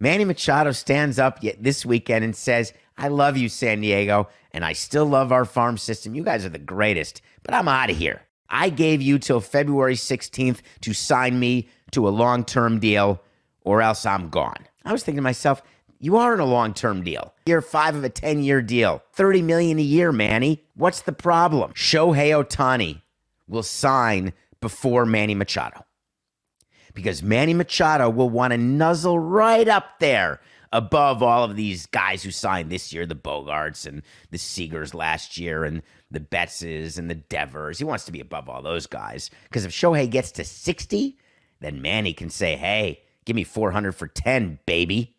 Manny Machado stands up yet this weekend and says, I love you, San Diego, and I still love our farm system. You guys are the greatest, but I'm out of here. I gave you till February 16th to sign me to a long term deal, or else I'm gone. I was thinking to myself, you are in a long term deal. Year five of a 10 year deal. 30 million a year, Manny. What's the problem? Shohei Ohtani will sign before Manny Machado. Because Manny Machado will want to nuzzle right up there above all of these guys who signed this year, the Bogaerts and the Seagers last year and the Bettses and the Devers. He wants to be above all those guys. Because if Shohei gets to 60, then Manny can say, hey, give me 400 for 10, baby.